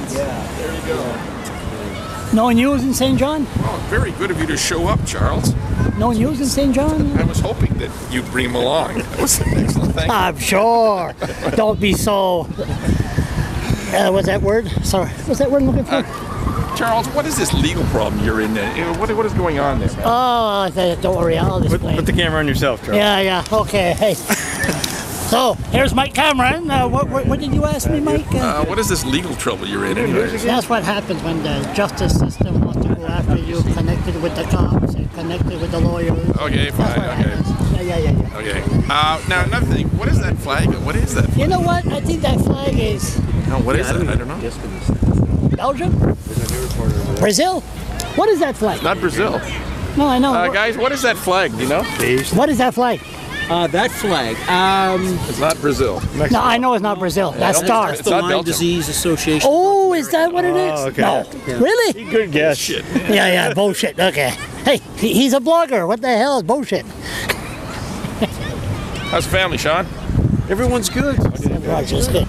Prince. There you go. No news in St. John? Oh, very good of you to show up, Charles. No news in St. John? I was hoping that you'd bring him along. That was an excellent. Thank. I'm sure. Don't be so. Uh, was that word? Sorry. Was that word I'm looking for? Charles, what is this legal problem you're in? Uh, What, what is going on there, man? oh, don't worry. I'll Put, explain. put the camera on yourself, Charles. Yeah, yeah. Okay. Hey. So here's Mike Cameron. Uh, what, what, what did you ask me, Mike? Uh, what is this legal trouble you're in, anyways? that's what happens when the justice system wants to go after you, connected with the cops and connected with the lawyers. Okay, fine. Okay. happens. Yeah, yeah, yeah, yeah. Okay. Uh, now another thing. What is that flag? What is that? You know what? I think that flag is No, what is that? I don't know. Belgium, Brazil. What is that flag? Not Brazil. No, I know. Uh, guys, what is that flag? Do you know? What is that flag? Uh, that flag. Um, It's not Brazil. No, I know it's not Brazil. That's don't- Star. It's the not Lyme Belgium. Disease Association. Oh, is that what it is? Oh, okay. No. Really? Good guess. Shit. Yeah, yeah, bullshit. Okay. Hey, he's a blogger. What the hell is bullshit? How's the family, Sean? Everyone's good. Roger's good.